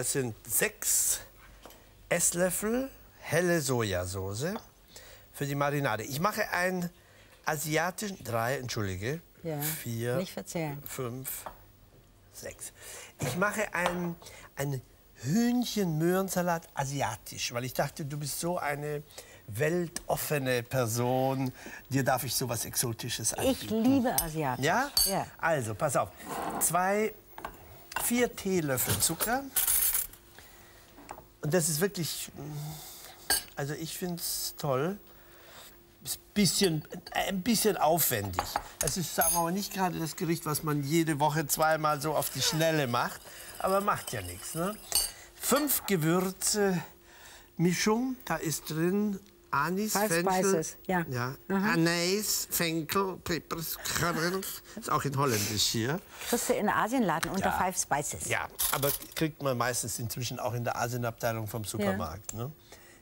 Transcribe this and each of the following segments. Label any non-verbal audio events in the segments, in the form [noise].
das sind sechs Esslöffel helle Sojasauce für die Marinade. Ich mache einen asiatischen, drei, entschuldige, Ja, vier, nicht verzählen. fünf, sechs. Ich mache einen, einen Hühnchen-Möhrensalat asiatisch, weil ich dachte, du bist so eine weltoffene Person, dir darf ich so was Exotisches anbieten. Ich liebe Asiatisch. Ja? Ja. Also, pass auf. Zwei, vier Teelöffel Zucker. Und das ist wirklich, also ich finde es toll. Ist bisschen, äh, ein bisschen aufwendig. Es ist, sagen wir mal, nicht gerade das Gericht, was man jede Woche zweimal so auf die Schnelle macht. Aber macht ja nichts. Ne? Fünf Gewürze, Mischung, da ist drin Anis, Five Fenchel, Spices, ja. ja. Anais, Fenkel, Peppers, Curry. Ist auch in Holländisch hier. Kriegst du in Asienladen unter Ja. Five Spices. Ja, aber kriegt man meistens inzwischen auch in der Asienabteilung vom Supermarkt. Ne?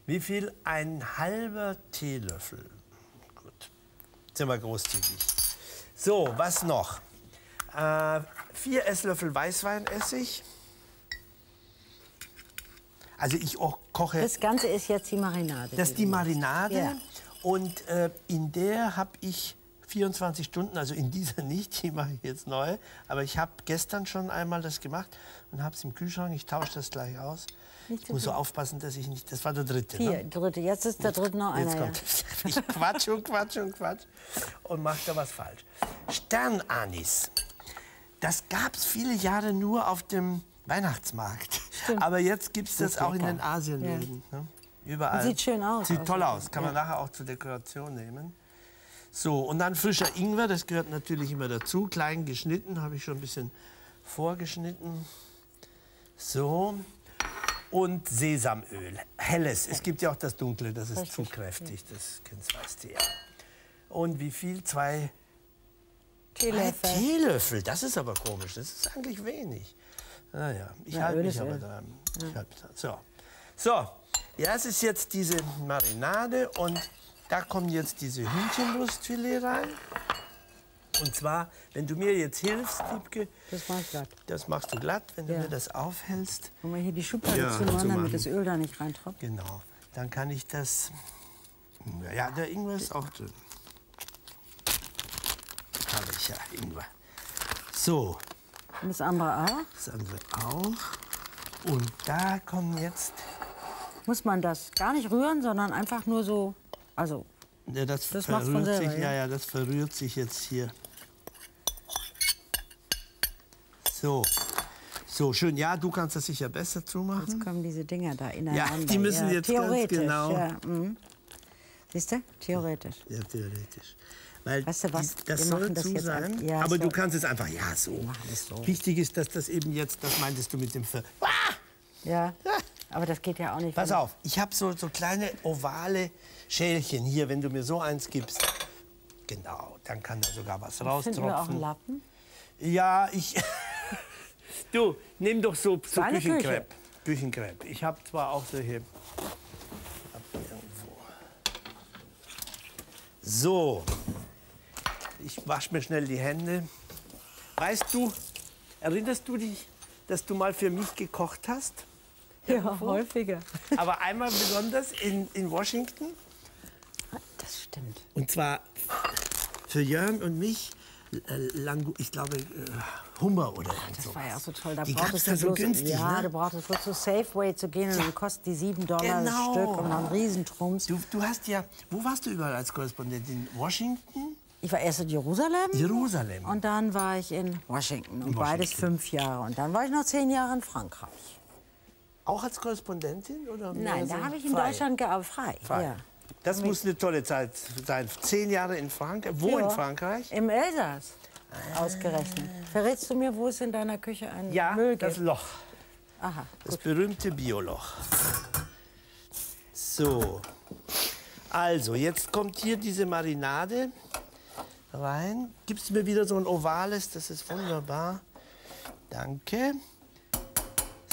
Wie viel? Ein halber Teelöffel. Gut, sind wir großzügig. So, was noch? Äh, vier Esslöffel Weißweinessig. Also ich auch koche Das Ganze ist jetzt die Marinade. das ist die. Marinade. Ja. Und äh, in der habe ich 24 Stunden, also in dieser [laughs] nicht, die mache ich jetzt neu. Aber ich habe gestern schon einmal das gemacht und habe es im Kühlschrank. Ich tausche das gleich aus. Nicht Ich muss so aufpassen, dass ich nicht. Das war der dritte. Vier, Ne? dritte. Jetzt ist der dritte noch einer. Jetzt kommt. [laughs] Ich quatsch und quatsch und quatsch und mache da was falsch. Sternanis. Das gab es viele Jahre nur auf dem Weihnachtsmarkt. Aber jetzt gibt es das auch in den Asienläden. Ne? Überall. Sieht schön aus, Sieht toll außerdem. aus. Kann man nachher auch zur Dekoration nehmen. So, und dann frischer Ingwer, das gehört natürlich immer dazu. Klein geschnitten, habe ich schon ein bisschen vorgeschnitten. So. Und Sesamöl, helles. Es gibt ja auch das dunkle, das ist zu kräftig. Das kennst weißt du ja. Und wie viel? Zwei Teelöffel. Teelöffel, das ist aber komisch. Das ist eigentlich wenig. Naja, ich Ja, halte mich aber Öl. dran. Ich mich dran. So. so, ja, es ist jetzt diese Marinade und da kommen jetzt diese Hühnchenbrustfilet rein. Und zwar, wenn du mir jetzt hilfst, Liebke, Das mach ich glatt. das machst du glatt, wenn du Ja. mir das aufhältst. Wollen wir hier die Schublade Ja, zumachen, zumachen. damit das Öl da nicht reintropft? Genau, dann kann ich das. Ja, der Ingwer ist auch drin. Habe ich ja, Ingwer. So, Und das andere auch? Das andere auch. Und da kommen jetzt. Muss man das gar nicht rühren, sondern einfach nur so. Also, Ja, das, Das verrührt selber, sich, ja, ja? ja, das verrührt sich jetzt hier. So. So, schön. Ja, du kannst das sicher besser zumachen. jetzt kommen diese Dinger da ineinander. die müssen jetzt ganz genau- Ja, mhm. Siehst du? Theoretisch. Ja, theoretisch. Weil Weißt du was? das Wir soll das zu sein. ja, aber so. du kannst es einfach, ja, so. so. Wichtig ist, dass das eben jetzt, das meintest du mit dem Ver. Ah! Ja. Aber das geht ja auch nicht. Pass auf, ich habe so, so kleine ovale Schälchen hier, wenn du mir so eins gibst. Genau, dann kann da sogar was Finden wir auch einen raustropfen. Lappen? Ja, ich. [laughs] du, nimm doch so, so Küchenkrepp. Küchenkrepp. Ich habe zwar auch solche. Hab irgendwo. So. Ich wasche mir schnell die Hände. Weißt du, erinnerst du dich, dass du mal für mich gekocht hast? Ja, häufiger. Aber einmal besonders in, in Washington. Das stimmt. Und zwar für Jörn und mich, Langu, ich glaube, äh, Hummer oder irgend Das sowas. war ja auch so toll. Da Die gab's du da so bloß, günstig, Ja, ne? du brauchtest bloß zu Safeway zu gehen und dann kostet die 7 Dollar Genau. das Stück und dann Riesentrums. Du, du hast ja, wo warst du überall als Korrespondent? In Washington? Ich war erst in Jerusalem. Jerusalem. Und dann war ich in Washington. Und In beides Washington. fünf Jahre. Und dann war ich noch zehn Jahre in Frankreich. Auch als Korrespondentin? Oder Nein, so da habe ich in frei? Deutschland gearbeitet. Frei. Frei. Ja. Das muss eine tolle Zeit sein. Zehn Jahre in Frankreich. Wo in Ja. Frankreich? Im Elsass. Ausgerechnet. Verrätst du mir, wo es in deiner Küche ein Ja, Müll das gibt? Loch. Aha. Das berühmte Bioloch. So. Also, jetzt kommt hier diese Marinade rein. Gibst du mir wieder so ein ovales, das ist wunderbar. Danke.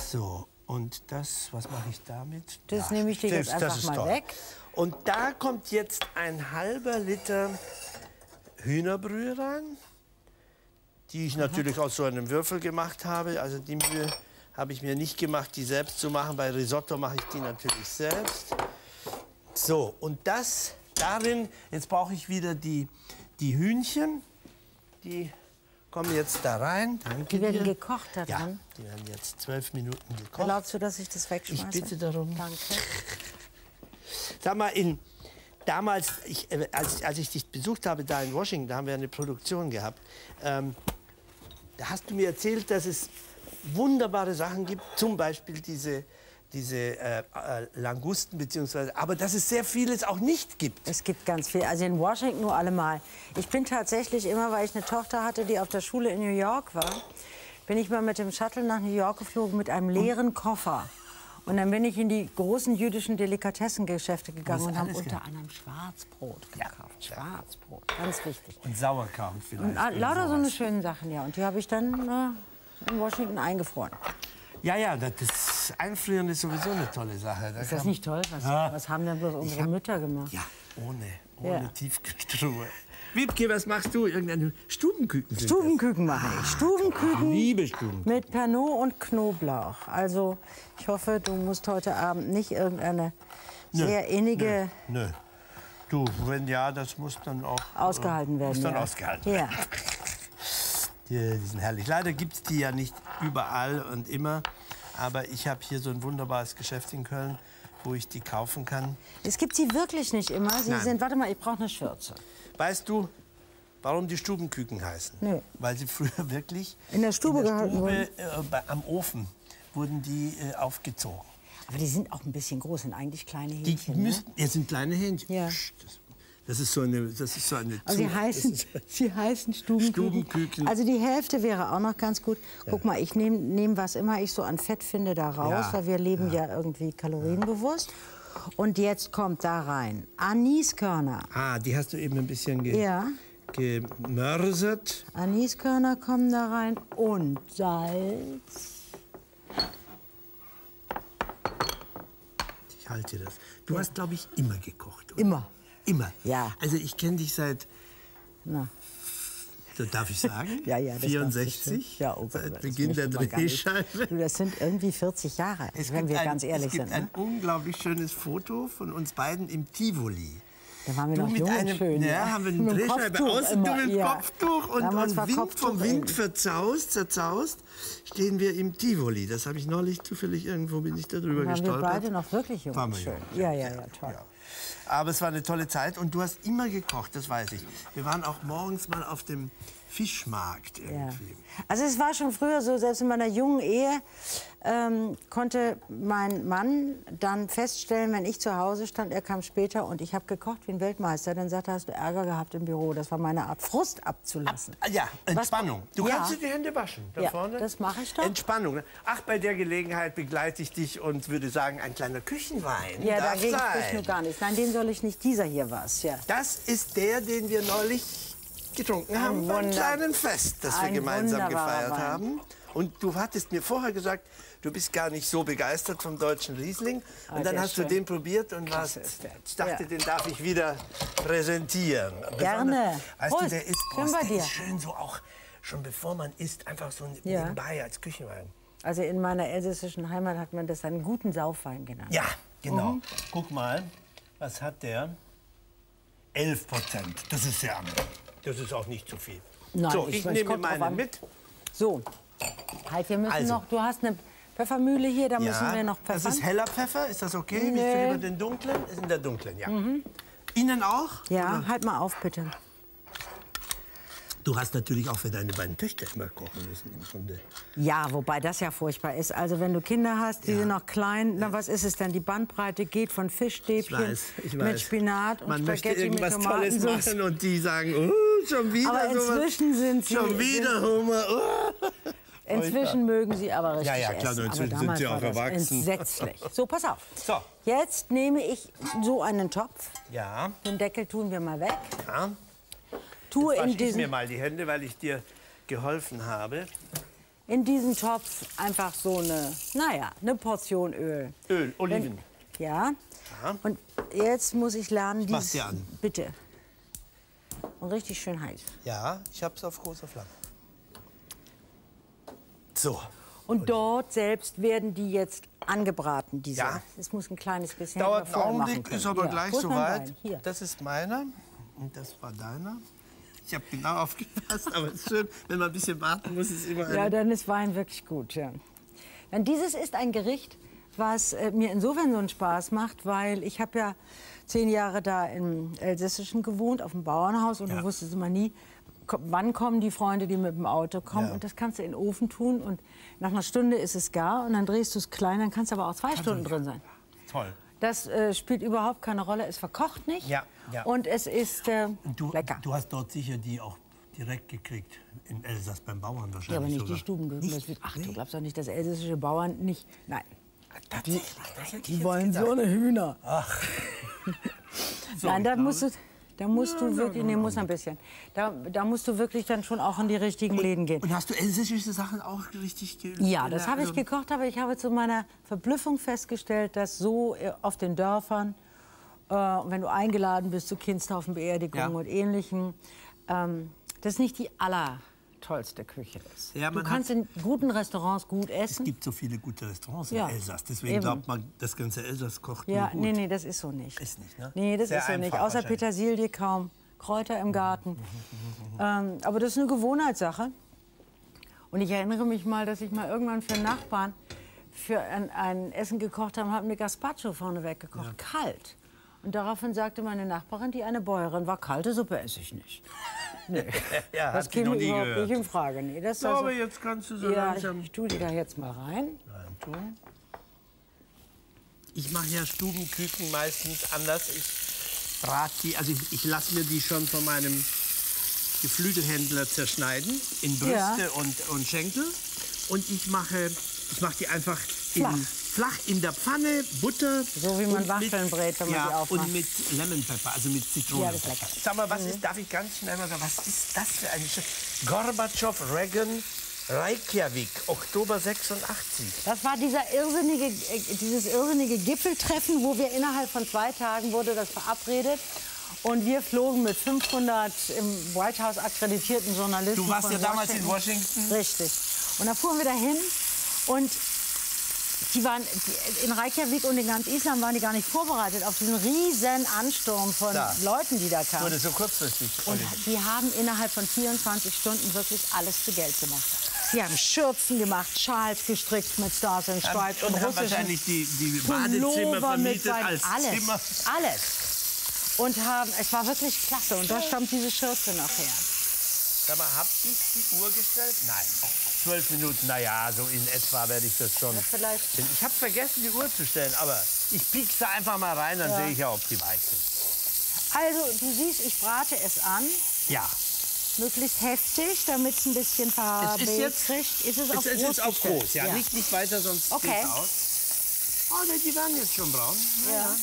So, und das, was mache ich damit? Das nehme ich dir jetzt einfach mal toll. weg. Und da kommt jetzt ein halber Liter Hühnerbrühe rein, die ich natürlich aus so einem Würfel gemacht habe. Also die Mühe habe ich mir nicht gemacht, die selbst zu machen. Bei Risotto mache ich die natürlich selbst. So, und das darin, jetzt brauche ich wieder die, die Hühnchen. Die kommen jetzt da rein. Danke Die werden dir. gekocht da Ja, die werden jetzt zwölf Minuten gekocht. Erlaubst du, dass ich das wegschmeiße? Ich bitte darum. Danke. Sag mal, in, damals, ich, äh, als, als ich dich besucht habe da in Washington, da haben wir eine Produktion gehabt. Ähm, da hast du mir erzählt, dass es wunderbare Sachen gibt, zum Beispiel diese, diese äh, äh, Langusten, beziehungsweise, aber dass es sehr vieles auch nicht gibt. Es gibt ganz viel. Also in Washington nur allemal. Ich bin tatsächlich immer, weil ich eine Tochter hatte, die auf der Schule in New York war, bin ich mal mit dem Shuttle nach New York geflogen mit einem leeren Koffer. Und dann bin ich in die großen jüdischen Delikatessengeschäfte gegangen und habe unter anderem Schwarzbrot Ja. gekauft. Schwarzbrot, ganz wichtig. Und Sauerkraut vielleicht. Und ah, lauter so eine schönen Sachen, ja. Und die habe ich dann äh, in Washington eingefroren. Ja, ja, das, Einfrieren ist sowieso eine tolle Sache. Da Ist das nicht toll? Was, Ja. was haben denn bloß unsere hab- Mütter gemacht? Ja, ohne, ohne Ja. Tiefkühltruhe. Wiebke, was machst du? Irgendeine Stubenküken? sind Stubenküken mache ich. Stubenküken Liebe Stubenküken. mit Pernod und Knoblauch. Also ich hoffe, du musst heute Abend nicht irgendeine sehr innige Nö. Du, wenn ja, das muss dann auch ausgehalten äh, werden. Muss dann ja. ausgehalten Ja. werden. Die, die sind herrlich. Leider gibt es die ja nicht überall und immer. Aber ich habe hier so ein wunderbares Geschäft in Köln, wo ich die kaufen kann. Es gibt sie wirklich nicht immer. Sie Nein. sind, warte mal, ich brauche eine Schürze. Weißt du, warum die Stubenküken heißen? Nö. Weil sie [laughs] früher wirklich In der Stube in der gehalten Stube, wurden. äh, bei, am Ofen wurden die äh, aufgezogen. Aber die sind auch ein bisschen groß, sind eigentlich kleine Die Hähnchen. ne? müssten, ja, sind kleine Hähnchen. Ja. Psst, Das, ist so eine, das ist so eine. Also sie heißen, sie heißen Stubenküken. Stubenküken. Also die Hälfte wäre auch noch ganz gut. Guck mal, ich nehme nehm, was immer ich so an Fett finde da raus, Ja, weil wir leben ja, irgendwie kalorienbewusst. Und jetzt kommt da rein Aniskörner. Ah, die hast du eben ein bisschen ge Ja. gemörsert. Aniskörner kommen da rein und Salz. Ich halte das. Du hast, glaube ich, immer gekocht. Oder? Immer. Immer. Ja. Also ich kenne dich seit, Na, so darf ich sagen, [laughs] ja, ja, das darfst du 64. schon. Ja, oh Gott, seit Beginn der. Drehscheibe. Du, das sind irgendwie 40 Jahre, wenn wir ein, ganz ehrlich es gibt sind. ein Ne? unglaublich schönes Foto von uns beiden im Tivoli. Da waren wir Du noch mit jung und einem, schön. ja, haben wir eine Drehscheibe außen, du mit dem ja. Kopftuch und, und Wind, Kopftuch vom Wind in. verzaust, zerzaust, stehen wir im Tivoli. Das habe ich neulich zufällig irgendwo bin ich darüber Waren wir gestolpert. beide noch wirklich jung und schön. Ja, ja, ja, toll. Aber es war eine tolle Zeit und du hast immer gekocht, das weiß ich. Wir waren auch morgens mal auf dem Fischmarkt Ja. irgendwie. Also es war schon früher so, selbst in meiner jungen Ehe ähm, konnte mein Mann dann feststellen, wenn ich zu Hause stand, er kam später und ich habe gekocht wie ein Weltmeister, dann sagte er, hast du Ärger gehabt im Büro. Das war meine Art, Frust abzulassen. Ah, Ja, Entspannung. Du Ja. kannst dir die Hände waschen. Da Ja, vorne. das mache ich doch. Entspannung. ne? Ach, bei der Gelegenheit begleite ich dich und würde sagen, ein kleiner Küchenwein. Ja, darf dagegen spricht nur gar nichts. Nein, den soll ich nicht. Dieser hier war's, ja. Das ist der, den wir neulich getrunken haben beim Wunder- kleinen Fest, das wir ein gemeinsam gefeiert Wein. haben. Und du hattest mir vorher gesagt, du bist gar nicht so begeistert vom deutschen Riesling. Ah, Und dann der hast ist du schön. den probiert und warst, ich dachte, Ja. den darf ich wieder präsentieren. Gerne. Weißt du, Prost. der ist, Schön Prost, bei der ist schön so auch, schon bevor man isst, einfach so Ja. nebenbei als Küchenwein. Also in meiner elsässischen Heimat hat man das einen guten Saufwein genannt. Ja, genau. Mhm. Guck mal, was hat der? 11 Prozent. Das ist sehr angenehm. Das ist auch nicht zu viel. Nein, so, ich ich, meine, nehme an. mit. So, halt, wir müssen Also. noch, du hast eine Pfeffermühle hier, da müssen wir noch das pfeffern. ist heller Pfeffer. Ist das okay? Wie Nee. Mhm. viel über den dunklen? Ist in der dunklen, ja. Ihnen auch? ja, halt mal auf, bitte. Du hast natürlich auch für deine beiden Töchter immer kochen müssen im Grunde. Ja, wobei das ja furchtbar ist. Also wenn du Kinder hast, die Ja. sind noch klein, na was ist es denn? Die Bandbreite geht von Fischstäbchen Ich weiß, ich weiß. mit Spinat und Man möchte Spaghetti mit irgendwas Tolles Tomatensauce. machen und die sagen, oh, schon wieder Aber sowas. inzwischen sind sie- Schon wieder Hummer. Oh. [laughs] Inzwischen mögen sie aber richtig Ja, ja, klar, essen. inzwischen sind sie auch war das erwachsen. Entsetzlich. So, pass auf. [laughs] So. Jetzt nehme ich so einen Topf. Ja, Den Deckel tun wir mal weg. ja. Tue Jetzt in wasche ich mir diesen, mal die Hände, weil ich dir geholfen habe. in diesen Topf einfach so eine, naja, eine Portion Öl. Öl, Oliven. Wenn, ja. Ja. Und jetzt muss ich lernen, mach's dieses, dir an. bitte. Und richtig schön heiß. Ja, ich hab's auf großer Flamme. So. Und dort selbst werden die jetzt angebraten, diese. Ja. Es muss ein kleines bisschen Dauert einen Augenblick, ist aber Hier, gleich soweit. Das ist meiner und das war deiner. Ich habe genau aufgepasst, aber es ist schön, wenn man ein bisschen warten muss, ist immer Ja, dann ist Wein wirklich gut, ja. Dann dieses ist ein Gericht, was äh, mir insofern so einen Spaß macht, weil ich habe ja zehn Jahre da im Elsässischen gewohnt, auf dem Bauernhaus und Ja. du wusstest immer nie, wann kommen die Freunde, die mit dem Auto kommen. Ja. Und das kannst du in den Ofen tun und nach einer Stunde ist es gar und dann drehst du es klein, dann kannst du aber auch zwei Stunden drin sein. Toll. Das äh, spielt überhaupt keine Rolle, es verkocht nicht Ja, ja. und es ist äh, Du, lecker. du hast dort sicher die auch direkt gekriegt, in Elsass beim Bauern wahrscheinlich Ja, aber nicht sogar. die Stuben. Nicht? Ach, Nee. du glaubst doch nicht, dass elsässische Bauern nicht. Nein. Die jetzt wollen gedacht. so eine Hühner. Ach. So, [laughs] Nein, da musst du, da musst du wirklich, nee, muss ein bisschen. Da, da musst du wirklich dann schon auch in die richtigen Läden gehen. Und hast du elsässische Sachen auch richtig geübt? Ja, das habe ich also- gekocht, aber ich habe zu meiner Verblüffung festgestellt, dass so äh, auf den Dörfern, äh, wenn du eingeladen bist zu Kindstaufenbeerdigungen Ja. und Ähnlichem, ähm, das nicht die allertollste Küche ist. Ja, du kannst in guten Restaurants gut Es essen. gibt so viele gute Restaurants Ja, in Elsass. Deswegen eben. glaubt man, das ganze Elsass kocht Ja, gut. nee, nee, das ist so nicht. Ist nicht, ne? Nee, das Sehr ist so nicht. Außer. Petersilie kaum. Kräuter im Garten. ähm, aber das ist eine Gewohnheitssache. Und ich erinnere mich mal, dass ich mal irgendwann für Nachbarn für ein, ein Essen gekocht habe und habe eine Gazpacho vorneweg gekocht. Kalt. Und daraufhin sagte meine Nachbarin, die eine Bäuerin war, kalte Suppe esse ich nicht. [laughs] Nee, Ja, das käme überhaupt gehört. nicht in Frage. Nee, das So, also, aber jetzt kannst du so ja, langsam ich, ich tue die da jetzt mal rein. reintun. Ich mache ja Stubenküken meistens anders. Ich brate die, also ich, ich lasse mir die schon von meinem Geflügelhändler zerschneiden in Brüste Ja. und, und Schenkel. Und ich mache, ich mache die einfach Flach. in, flach in der Pfanne, Butter. So wie man Waffeln brät, wenn man ja, sie aufmacht. Und mit Lemon Pepper, also mit Zitrone. Ja, das ist lecker. Mhm. Sag mal, was ist, darf ich ganz schnell mal sagen, was ist das für eine Sch Gorbatschow, Reagan, Reykjavik, Oktober 86. Das war dieser irrsinnige, äh, dieses irrsinnige Gipfeltreffen, wo wir innerhalb von zwei Tagen wurde das verabredet. Und wir flogen mit 500 im White House akkreditierten Journalisten. Du warst von ja damals in Washington. Richtig. Und da fuhren wir dahin und die waren in Reykjavik und in ganz Island waren die gar nicht vorbereitet auf diesen riesen Ansturm von Da. Leuten, die da kamen. Wurde so kurzfristig. Und die haben innerhalb von 24 Stunden wirklich alles zu Geld gemacht. Sie haben Schürzen gemacht, Schals gestrickt mit Stars and Stripes und haben russischen wahrscheinlich die, die Badezimmer vermietet als alles, Zimmer. alles. Und haben, es war wirklich klasse. Und da stammt diese Schürze noch her. Sag mal, hab ich die Uhr gestellt? Nein. Zwölf Minuten, naja, so in etwa werde ich das schon. Ja, vielleicht. Ich habe vergessen, die Uhr zu stellen, aber ich piekse da einfach mal rein, dann Ja. sehe ich ja, ob die weich sind. Also, du siehst, ich brate es an. Ja. Möglichst heftig, damit es ein bisschen Farbe Es ist jetzt- kriegt. Ist es auf es groß ist auf groß, ja. Nicht, nicht weiter, sonst Okay. geht's aus. Oh, ne, die werden jetzt schon braun. Ja. Ja. ja.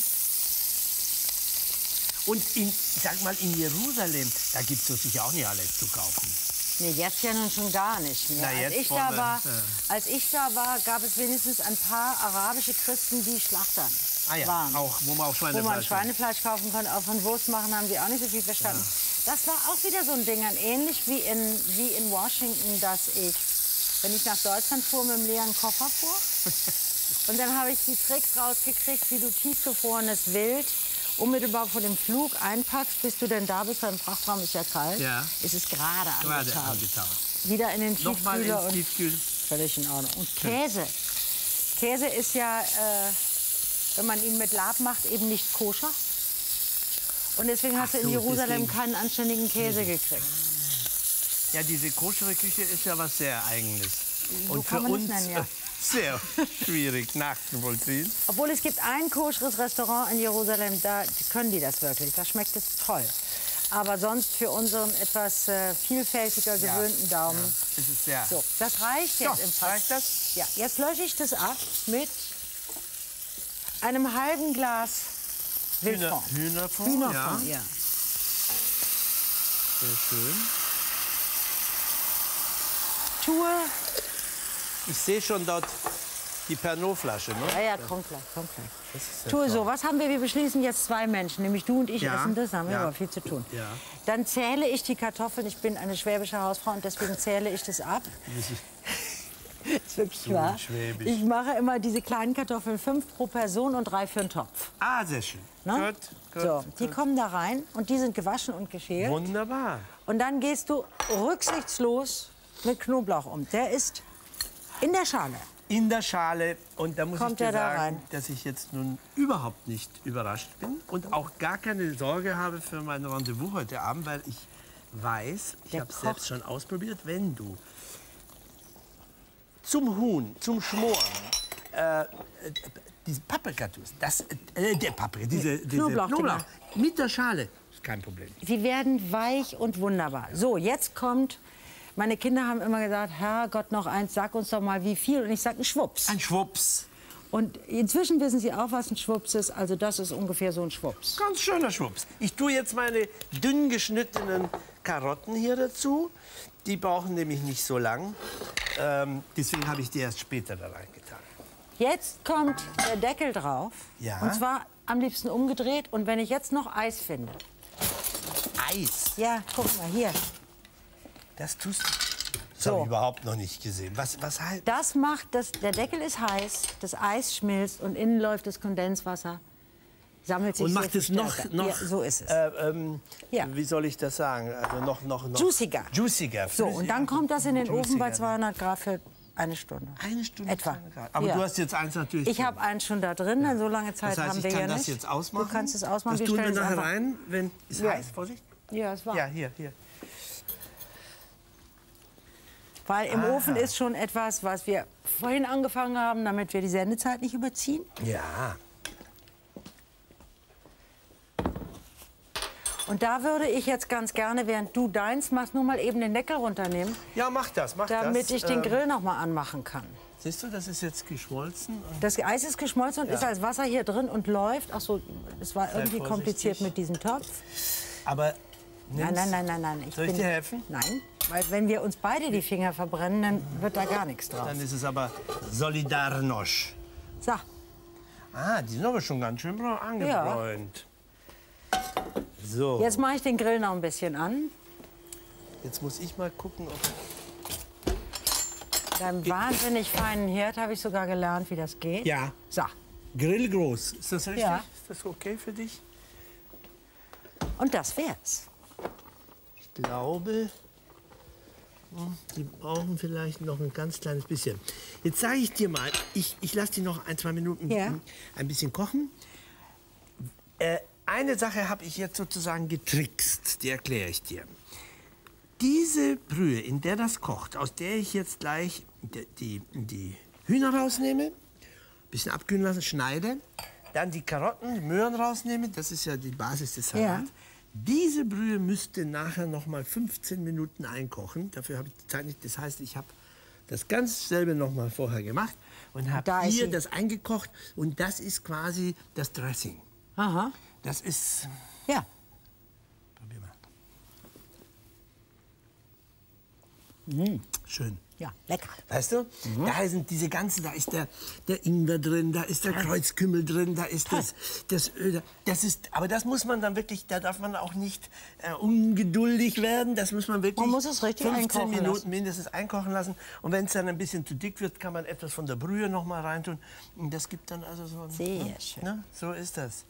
Und in, sag mal, in Jerusalem, da gibt es sicher auch nicht alles zu kaufen. Nee, jetzt ja nun schon gar nicht mehr. Na, als, ich da war, ja. als ich da war, gab es wenigstens ein paar arabische Christen, die Schlachtern Ah ja, waren. auch, wo man auch wo man Schweinefleisch Schweinefleisch kaufen konnte, auch von Wurst machen, haben die auch nicht so viel verstanden. Das war auch wieder so ein Ding, ähnlich wie in, wie in Washington, dass ich, wenn ich nach Deutschland fuhr, mit einem leeren Koffer fuhr. [laughs] Und dann habe ich die Tricks rausgekriegt, wie du tiefgefrorenes Wild unmittelbar vor dem Flug einpackst, bis du denn da bist, weil im Frachtraum ist ja kalt. Ja. Ist es gerade angetan. Wieder in den Nochmal Tiefkühler ins und Tiefkühl. völlig in Ordnung. Und Käse. Käse ist ja, äh, wenn man ihn mit Lab macht, eben nicht koscher. Und deswegen hast du in so, Jerusalem keinen anständigen Käse gekriegt. Ja, diese koschere Küche ist ja was sehr Eigenes. Und für uns nennen, ja. [laughs] sehr schwierig nachzuvollziehen. Obwohl es gibt ein koscheres Restaurant in Jerusalem, da können die das wirklich. Da schmeckt es toll. Aber sonst für unseren etwas äh, vielfältiger gewöhnten Daumen. Es ist sehr. So, das reicht jetzt So, im Fass. reicht das? Ja, jetzt lösche ich das ab mit einem halben Glas Hühner, Wildfond. Hühnerfond, Hühnerfond, ja. ja. Sehr schön. Tue, Ich sehe schon dort die Pernod-Flasche, ne? ja, ja, komm gleich, komm gleich. Das Tue so, was haben wir? Wir beschließen jetzt zwei Menschen, nämlich du und ich Ja, essen das, haben wir ja. aber viel zu tun. Ja. Dann zähle ich die Kartoffeln, ich bin eine schwäbische Hausfrau und deswegen zähle ich das ab. [laughs] ist wirklich So wahr. schwäbisch. Ich mache immer diese kleinen Kartoffeln, fünf pro Person und drei für den Topf. Ah, sehr schön. Ne? Gut, gut, so, die gut. kommen da rein und die sind gewaschen und geschält. Wunderbar. Und dann gehst du rücksichtslos mit Knoblauch um. Der ist in der Schale. In der Schale. Und da muss Kommt ich dir da sagen, rein? dass ich jetzt nun überhaupt nicht überrascht bin und auch gar keine Sorge habe für mein Rendezvous heute Abend, weil ich weiß, ich habe es selbst schon ausprobiert, wenn du zum Huhn, zum Schmoren, äh, diese Paprika tust, das, äh, der Paprika, diese, diese Knoblauch, Knoblauch genau. mit der Schale, ist kein Problem. Sie werden weich und wunderbar. So, jetzt kommt. Meine Kinder haben immer gesagt, Herrgott, noch eins, sag uns doch mal, wie viel. Und ich sage, ein Schwupps. Ein Schwupps. Und inzwischen wissen Sie auch, was ein Schwupps ist. Also das ist ungefähr so ein Schwupps. Ganz schöner Schwupps. Ich tue jetzt meine dünn geschnittenen Karotten hier dazu. Die brauchen nämlich nicht so lang. Ähm, deswegen habe ich die erst später da reingetan. Jetzt kommt der Deckel drauf. Ja. Und zwar am liebsten umgedreht. Und wenn ich jetzt noch Eis finde. Eis, Ja, guck mal hier. Das tust du. Das So. habe ich überhaupt noch nicht gesehen. Was, was heißt Das macht, das, der Deckel ist heiß, das Eis schmilzt und innen läuft das Kondenswasser. Sammelt sich Und macht es noch, stärker. noch Ja, so ist es. Äh, ähm, Ja. Wie soll ich das sagen? Also noch, noch, noch Juiciger. Juiciger. so, und dann kommt das in den Ofen bei Juiciger. 200 Grad für eine Stunde. Eine Stunde. Etwa. 200 Grad. Aber Ja. du hast jetzt eins natürlich. Ich habe eins schon da drin, denn so lange Zeit das heißt, haben ich wir kann ja das nicht. jetzt ausmachen. Du kannst es ausmachen. Das wir tun wir es nachher rein, wenn ist Ja. heiß. Vorsicht. Ja, es war. Ja, hier, hier. Weil im Ah. Ofen ist schon etwas, was wir vorhin angefangen haben, damit wir die Sendezeit nicht überziehen. Ja. Und da würde ich jetzt ganz gerne, während du deins machst, nur mal eben den Deckel runternehmen, Ja, mach das, mach das. damit ich den Ähm, Grill noch mal anmachen kann. Siehst du, das ist jetzt geschmolzen. Und Das Eis ist geschmolzen und ist als Wasser hier drin und läuft. Ach so, es war irgendwie vorsichtig. kompliziert mit diesem Topf. Aber Nein, nein, nein, nein, nein. Soll ich dir helfen? Nein, weil wenn wir uns beide die Finger verbrennen, dann wird da gar nichts drauf. Dann ist es aber Solidarność. So, Ah, die sind aber schon ganz schön braun angebräunt. So, jetzt. jetzt mache ich den Grill noch ein bisschen an. muss ich mal gucken, ob... Beim wahnsinnig feinen Herd habe ich sogar gelernt, wie das geht. Ja, So, Grill groß. Ist das richtig? Ja. Ist das okay für dich? und das wär's. Ich glaube, die brauchen vielleicht noch ein ganz kleines bisschen. Jetzt sage ich dir mal, ich, ich lasse die noch ein, zwei Minuten Ja. ein bisschen kochen. Äh, eine Sache habe ich jetzt sozusagen getrickst, die erkläre ich dir. Diese Brühe, in der das kocht, aus der ich jetzt gleich die, die, die Hühner rausnehme, bisschen abkühlen lassen, schneide, dann die Karotten, die Möhren rausnehme, das ist ja die Basis des Salats. Diese Brühe müsste nachher noch mal 15 Minuten einkochen. Dafür habe ich die Zeit nicht. Das heißt, ich habe das ganz selbe noch mal vorher gemacht und Da habe ist hier das eingekocht und das ist quasi das Dressing. Aha, Das ist ja. Probier mal. Mhm. Schön. Ja, lecker. Weißt du, Mhm. da sind diese ganzen, da ist der, der Ingwer drin, da ist der Kreuzkümmel drin, da ist das, das Öl. Das ist, aber das muss man dann wirklich, da darf man auch nicht äh, ungeduldig werden. Das muss man wirklich Man muss es richtig 15 einkochen Minuten lassen. mindestens einkochen lassen. Und wenn es dann ein bisschen zu dick wird, kann man etwas von der Brühe noch mal reintun. Und das gibt dann also so ein, Sehr ne? schön. Ne? So ist das.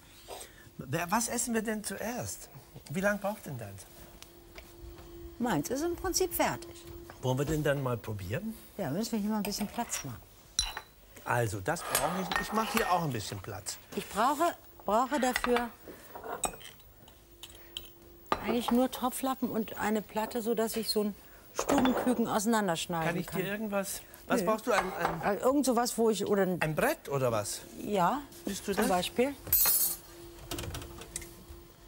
Was essen wir denn zuerst? Wie lange braucht denn das? Meins ist im Prinzip fertig. Wollen wir den dann mal probieren? Ja, müssen wir hier mal ein bisschen Platz machen. Also, das brauche ich. Ich mache hier auch ein bisschen Platz. Ich brauche, brauche dafür eigentlich nur Topflappen und eine Platte, sodass ich so ein Stubenküken auseinanderschneiden Kann ich kann. dir irgendwas. Was brauchst du? Ein, ein, Also irgend sowas, wo ich, oder, ein- ein Brett oder was? ja, Bist du zum das? Beispiel.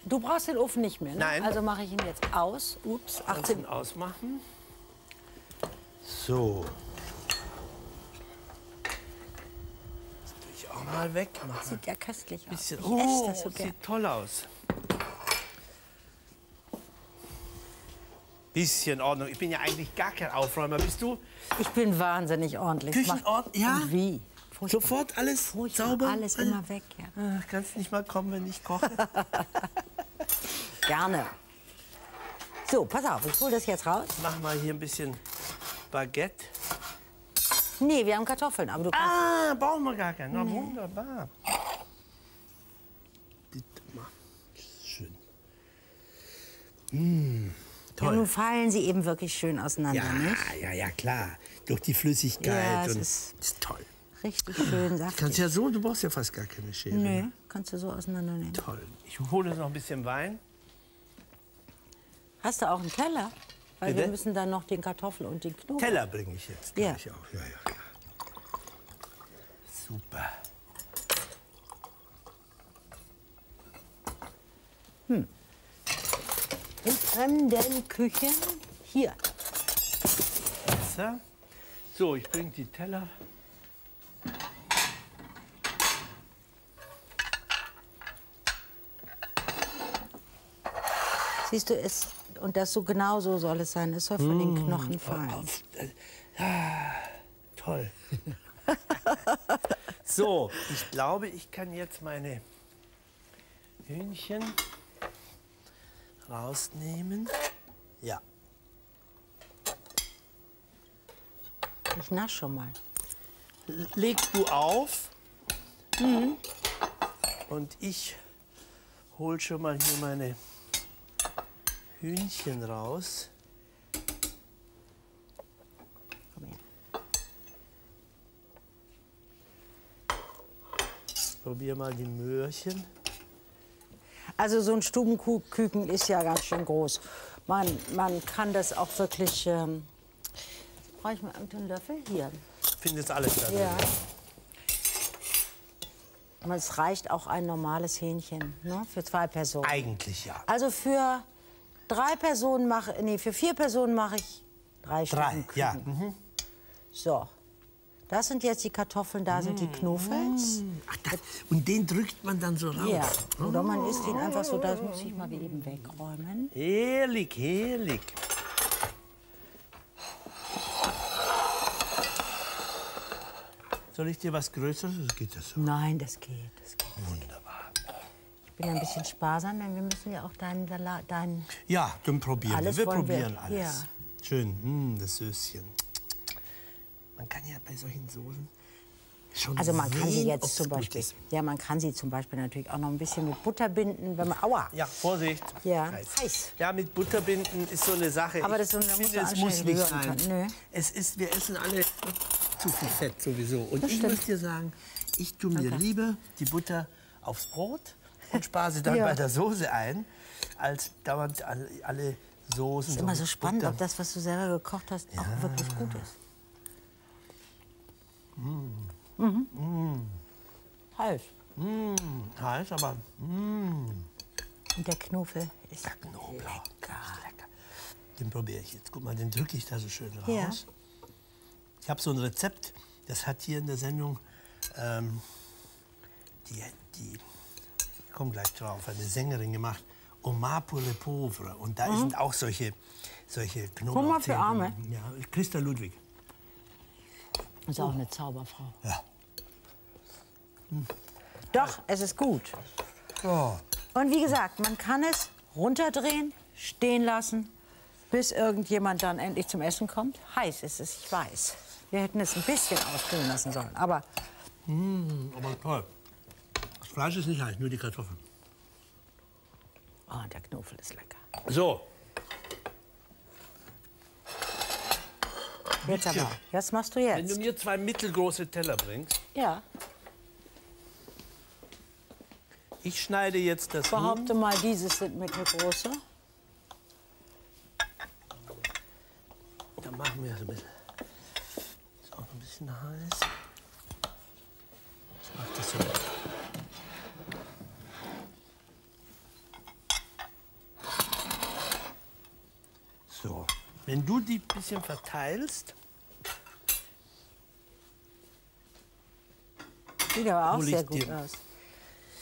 Du brauchst den Ofen nicht mehr, ne? Nein. Also mache ich ihn jetzt aus. Ups, Kannst 18. du ihn ausmachen? So. Das tue ich auch mal weg. Mach mal Sieht ja köstlich aus. bisschen. Oh, so sieht toll aus. Bisschen Ordnung. Ich bin ja eigentlich gar kein Aufräumer. Bist du? Ich bin wahnsinnig ordentlich. Küchenordnung? Ja? Und wie? Furchtbar. Sofort alles Furchtbar, sauber? alles immer weg, ja. Ah, Kannst nicht mal kommen, wenn ich koche? [laughs] Gerne. So, pass auf, ich hole das jetzt raus. Mach mal hier ein bisschen Baguette. Nee, wir haben Kartoffeln, aber du kannst... Ah, brauchen wir gar keinen. Na, wunderbar. Bitte mal. Schön. Mmh, Ja, toll. nun fallen sie eben wirklich schön auseinander, Ja, nicht? ja, ja, klar. Durch die Flüssigkeit. Ja, und ist- ist toll. Richtig schön saftig. kannst ja so, du brauchst ja fast gar keine Schere. Nö, kannst du so auseinandernehmen. Toll. Ich hole noch ein bisschen Wein. Hast du auch einen Teller? Weil Bitte? wir müssen dann noch den Kartoffel und den Knoblauch. Teller bringe ich jetzt Ja. gleich auch. Ja, ja, klar. Super. In fremden Küchen. Hier. Besser. So, ich bringe die Teller. Siehst du, es, und das so genau so soll es sein. Es soll von den Mm. Knochen fallen. Auf, äh, ah, toll. [laughs] so, ich glaube, ich kann jetzt meine Hühnchen rausnehmen. Ja, Ich nasch schon mal. leg du auf. Und ich hol schon mal hier meine Hühnchen raus. Probier mal die Möhrchen. Also so ein Stubenküken ist ja ganz schön groß. Man, man kann das auch wirklich... Ähm, Brauche ich mal einen Löffel? Hier. Findest alles da drin. Ja. Aber es reicht auch ein normales Hähnchen ne? für zwei Personen. Eigentlich ja. Also für drei Personen mache nee, für vier Personen mache ich drei Drei, Stubenküken. ja. Mhm. So. Das sind jetzt die Kartoffeln, da sind die. Ach, da, und den drückt man dann so raus. Ja. Oder man isst ihn einfach so, das muss ich mal eben wegräumen. Herrlich, herrlich. Soll ich dir was Größeres? Geht das so. Nein, das geht, das geht. Wunderbar. Ich bin ja ein bisschen sparsam, denn wir müssen ja auch deinen Salat, deinen Ja, dann probieren Alles wir. Wir wollen wir- probieren alles. ja. Schön, mm, das Söschen. Man kann ja bei solchen Soßen schon Also man kann sie sehen, jetzt zum Beispiel, ja, man kann sie zum Beispiel natürlich auch noch ein bisschen mit Butter binden, wenn man, aua, Ja, Vorsicht. Ja, heiß. Ja, mit Butter binden ist so eine Sache. Aber Ich das- da musst finde, du es muss nicht sein. Nö. Es ist, wir essen alle zu viel Fett sowieso. Und Das ich stimmt. muss dir sagen, ich tue mir lieber die Butter aufs Brot und spare sie dann Ja. bei der Soße ein, als dauernd alle, alle Soßen. ist immer so spannend, Butter. ob das, was du selber gekocht hast, auch wirklich gut ist. Mhm. Heiß. heiß, aber Und der Knuffel ist Knoblauch. lecker. lecker. Den probiere ich jetzt. Guck mal, den drücke ich da so schön raus. Ja. Ich habe so ein Rezept, das hat hier in der Sendung ähm, die, die, komme gleich drauf, eine Sängerin gemacht, Omar pour le pauvre. Und da sind auch solche, solche Knoblauch. Hummer für Arme. Ja, Christa Ludwig. Ist auch eine Zauberfrau. Ja. Doch, es ist gut. Oh. Und wie gesagt, man kann es runterdrehen, stehen lassen, bis irgendjemand dann endlich zum Essen kommt. Heiß ist es, ich weiß. Wir hätten es ein bisschen auskühlen lassen sollen. Aber Aber toll. Das Fleisch ist nicht heiß, nur die Kartoffeln. oh, der Knuffel ist lecker. So, Jetzt aber. Was machst du wenn du jetzt? mir zwei mittelgroße Teller bringst, Ja, ich schneide jetzt das Huhn. behaupte mal, dieses sind mittelgroße. Dann machen wir so ein bisschen. Ist auch noch ein bisschen heiß. Ich mach das so. So, wenn du die ein bisschen verteilst, Sieht aber auch sehr gut aus.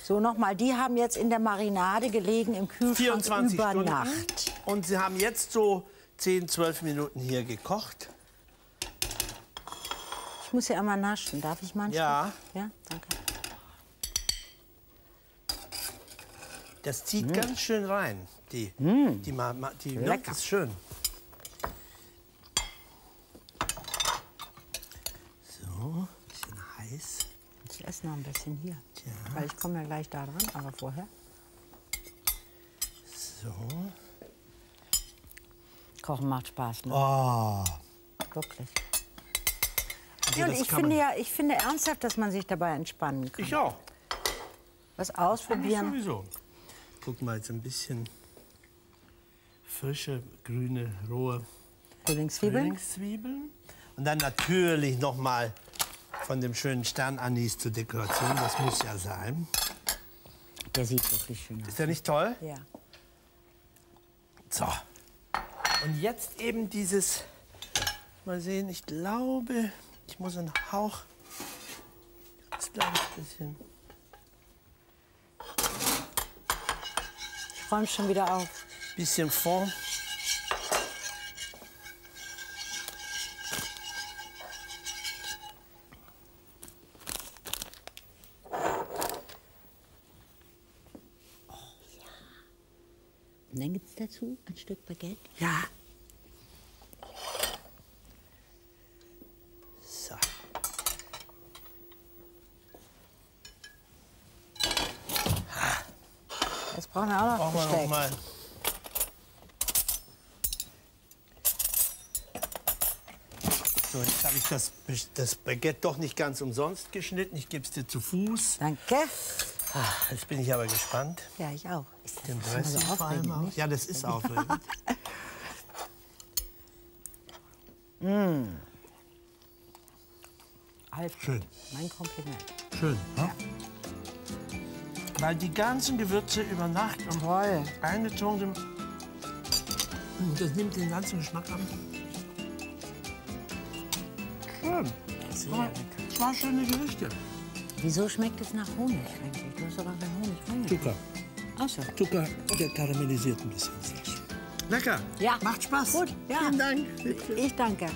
So, nochmal, die haben jetzt in der Marinade gelegen im Kühlschrank 24 über Stunden. Nacht. Und sie haben jetzt so 10, 12 Minuten hier gekocht. Ich muss ja einmal naschen. Darf ich manchmal? Ja. Ja, danke. Das zieht Mm. ganz schön rein. Die, die, Ma die Lecker. ist schön. So, bisschen heiß. Ich esse noch ein bisschen hier. Ja. Weil ich komme ja gleich da dran, aber vorher. So. Kochen macht Spaß, ne? Oh. Wirklich. Also Ja, und ich finde ja, ich finde ernsthaft, dass man sich dabei entspannen kann. Ich auch. Was Ich ausprobieren. sowieso. Guck mal, jetzt ein bisschen frische, grüne, rohe Frühlingszwiebeln. Frühlingszwiebeln. Und dann natürlich noch mal von dem schönen Sternanis zur Dekoration. Das muss ja sein. Der sieht wirklich schön aus. Ist der nicht toll? Ja. So. Und jetzt eben dieses, mal sehen, ich glaube, ich muss einen Hauch, jetzt glaube ich ein bisschen, Ich räume schon wieder auf. bisschen Fond. Und dann gibt es dazu ein Stück Baguette. Ja. So. Jetzt brauchen wir auch noch Brauchen wir Besteck. noch mal. So, jetzt habe ich das, das Baguette doch nicht ganz umsonst geschnitten. Ich gebe es dir zu Fuß. Danke. Ah, Jetzt bin ich aber gespannt. Ja, ich auch. Das Den Dressing vor allem aufregend, nicht? Ja, das ist [laughs] aufregend. Alfred, Schön. mein Kompliment. Schön, ne? Weil die ganzen Gewürze über Nacht und Toll. eingezogen sind. Mm, Das nimmt den ganzen Geschmack an. Schön. Aber lecker. Zwei schöne Gerichte. Wieso schmeckt es nach Honig eigentlich? Du hast doch gar keinen Honig reingemacht. Zucker. Ach so. Zucker, der karamellisiert ein bisschen. Lecker. Ja. Macht Spaß. Gut, ja. Vielen Dank. Ich danke.